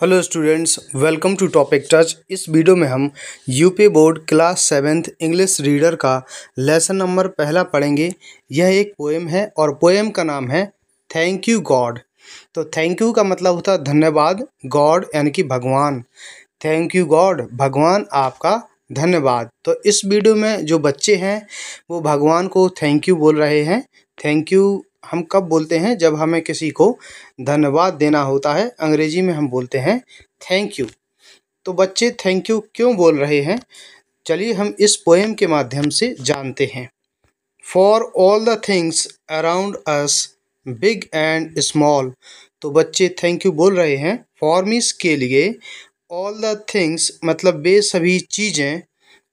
Hello students, welcome to topic touch. इस video में हम UP board class seventh English reader का lesson number पहला पढ़ेंगे। यह एक पोएम है और पोएम का नाम है थैंक यू गॉड तो थैंक यू का मतलब होता है धन्यवाद गॉड यानी कि भगवान। थैंक यू गॉड भगवान आपका धन्यवाद। तो इस वीडियो में जो बच्चे हैं, वो भगवान को थैंक यू बोल रहे हैं। थैंक यू हम कब बोलते हैं? जब हमें किसी को धन्यवाद देना होता है, अंग्रेज़ी में हम बोलते हैं थैंक यू तो बच्चे थैंक यू क्यों बोल रहे हैं? चलिए हम इस पोएम के माध्यम से जानते हैं। For all the things around us big and small तो बच्चे थैंक यू बोल रहे हैं। फॉर मीस के लिए ऑल द थिंग्स मतलब वे सभी चीज़ें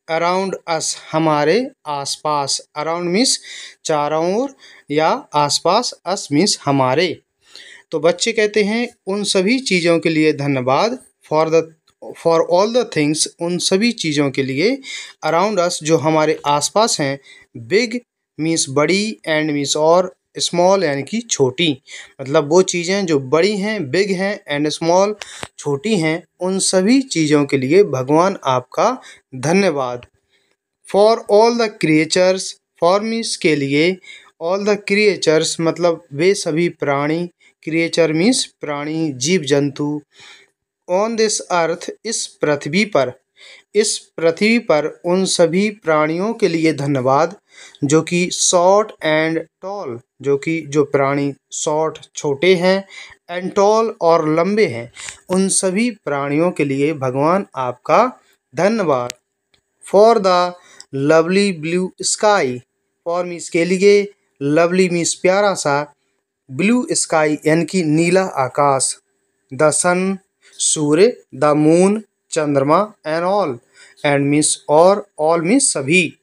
अराउंड अस हमारे आसपास अराउंड मीन्स चारों ओर या आसपास अस मीन्स हमारे। तो बच्चे कहते हैं, उन सभी चीज़ों के लिए धन्यवाद for the for all the things उन सभी चीज़ों के लिए अराउंड अस जो हमारे आसपास हैं बिग मीन्स बड़ी एंड मीन्स और स्मॉल यानी कि छोटी। मतलब वो चीज़ें जो बड़ी हैं बिग हैं एंड स्मॉल छोटी हैं, उन सभी चीज़ों के लिए भगवान आपका धन्यवाद। For all the creatures for means के लिए ऑल द क्रिएचर्स मतलब वे सभी प्राणी क्रिएचर मीन्स प्राणी जीव जंतु ऑन दिस अर्थ इस पृथ्वी पर इस पृथ्वी पर उन सभी प्राणियों के लिए धन्यवाद, जो कि शॉर्ट एंड टॉल, जो कि जो प्राणी शॉर्ट छोटे हैं एंड टॉल और लंबे हैं, उन सभी प्राणियों के लिए भगवान आपका धन्यवाद। For the lovely blue sky for means के लिए लवली मीस प्यारा सा ब्लू स्काई यानी कि नीला आकाश द सन सूर्य द मून चंद्रमा एंड ऑल एंड मीन्स और ऑल मीन्स सभी।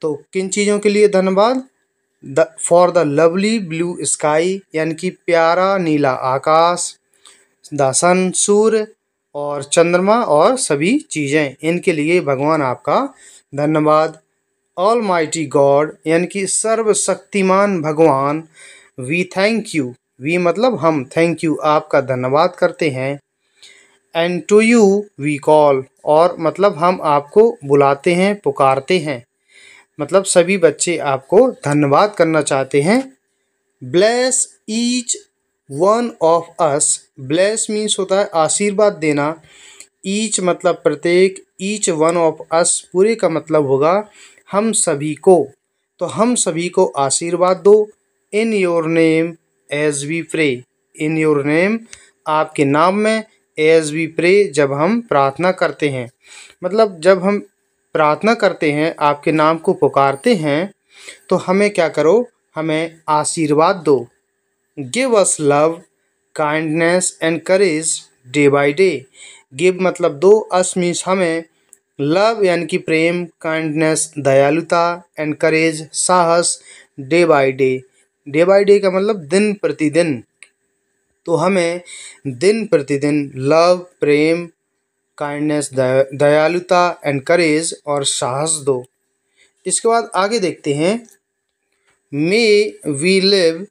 तो किन चीज़ों के लिए धन्यवाद? The for the lovely blue sky यानी कि प्यारा नीला आकाश द सन सूर्य और चंद्रमा और सभी चीज़ें। इनके लिए भगवान आपका धन्यवाद। ऑल माइटी गॉड यानी कि सर्वशक्तिमान भगवान वी थैंक यू वी मतलब हम थैंक यू आपका धन्यवाद करते हैं। And to you we call और मतलब हम आपको बुलाते हैं, पुकारते हैं। मतलब सभी बच्चे आपको धन्यवाद करना चाहते हैं। Bless each one of us bless means होता है आशीर्वाद देना। ईच मतलब प्रत्येक ईच वन ऑफ़ अस पूरे का मतलब होगा हम सभी को। तो हम सभी को आशीर्वाद दो। In your name as we pray in your name आपके नाम में एज वी प्रे जब हम प्रार्थना करते हैं। मतलब जब हम प्रार्थना करते हैं, आपके नाम को पुकारते हैं तो हमें क्या करो? हमें आशीर्वाद दो। Give us love kindness and courage day by day give मतलब दो अस मीन्स हमें लव यानी कि प्रेम काइंडनेस दयालुता एंड करेज साहस day by day day by day का मतलब दिन प्रतिदिन। तो हमें दिन प्रतिदिन लव, प्रेम काइंडनेस दयालुता एंड करेज और साहस दो। इसके बाद आगे देखते हैं। मे वी लिव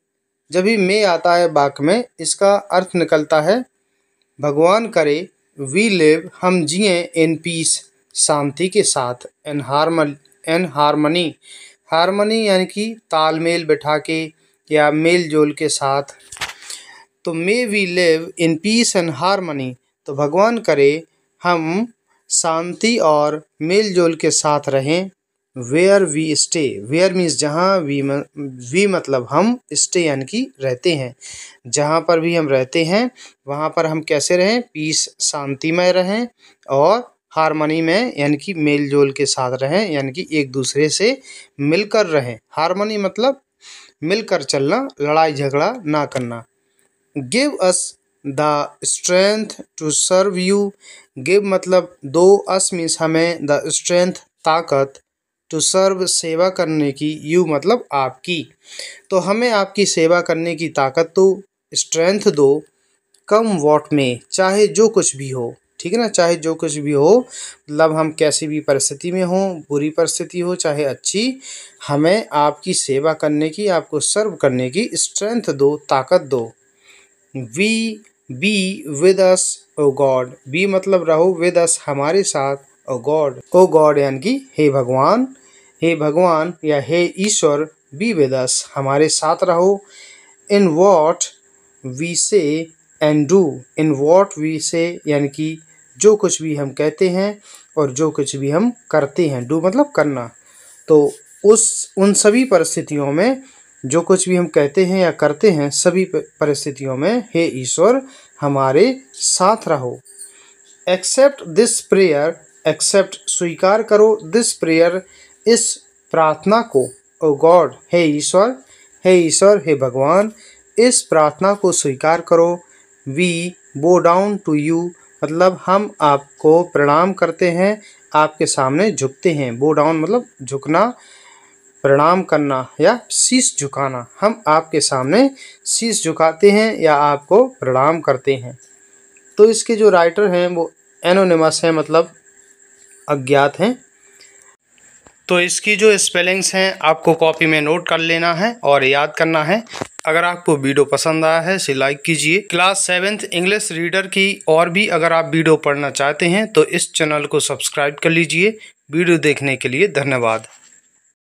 जब भी मे आता है बाक में, इसका अर्थ निकलता है, भगवान करे वी लिव हम जिए इन पीस शांति के साथ and harmony and harmony harmony यानी कि तालमेल बैठा के या मेल जोल के साथ। तो may we live in peace and harmony तो भगवान करे, हम शांति और मेल जोल के साथ रहें। Where we stay where means जहाँ वी वी मतलब हम स्टे यानी कि रहते हैं। जहाँ पर भी हम रहते हैं, वहाँ पर हम कैसे रहें? पीस शांतिमय रहें और हारमनी में यानी कि मेल जोल के साथ रहें, यानी कि एक दूसरे से मिलकर रहें। हारमनी मतलब मिलकर चलना लड़ाई झगड़ा ना करना। Give us the strength to serve you give मतलब दो अस मीन्स हमें द स्ट्रेंथ ताकत टू सर्व सेवा करने की यू मतलब आपकी। तो हमें आपकी सेवा करने की ताकत तो स्ट्रेंथ दो कम वॉट में चाहे जो कुछ भी हो, ठीक है ना? चाहे जो कुछ भी हो मतलब हम कैसी भी परिस्थिति में हो, बुरी परिस्थिति हो, चाहे अच्छी, हमें आपकी सेवा करने की, आपको सर्व करने की स्ट्रेंथ दो, ताकत दो। We be with us O God be मतलब रहो विद अस हमारे साथ ओ गॉड ओ गॉड यानी कि हे भगवान हे भगवान या हे ईश्वर बी विद अस हमारे साथ रहो। In what we say and do in what we say यानी कि जो कुछ भी हम कहते हैं और जो कुछ भी हम करते हैं डू मतलब करना। तो उस, उन सभी परिस्थितियों में जो कुछ भी हम कहते हैं या करते हैं, सभी परिस्थितियों में हे ईश्वर, हमारे साथ रहो। एक्सेप्ट दिस प्रेयर एक्सेप्ट स्वीकार करो दिस प्रेयर इस प्रार्थना को। ओ गॉड, हे ईश्वर हे ईश्वर, हे भगवान, इस प्रार्थना को स्वीकार करो। वी बो डाउन टू यू मतलब हम आपको प्रणाम करते हैं, आपके सामने झुकते हैं। बो डाउन मतलब झुकना प्रणाम करना या शीश झुकाना। हम आपके सामने शीश झुकाते हैं या आपको प्रणाम करते हैं। तो इसके जो राइटर हैं, वो एनोनिमस हैं मतलब अज्ञात हैं। तो इसकी जो स्पेलिंग्स हैं, आपको कॉपी में नोट कर लेना है और याद करना है। अगर आपको वीडियो पसंद आया है, इसे लाइक कीजिए। क्लास सेवेंथ इंग्लिश रीडर की और भी अगर आप वीडियो पढ़ना चाहते हैं तो इस चैनल को सब्सक्राइब कर लीजिए। वीडियो देखने के लिए धन्यवाद।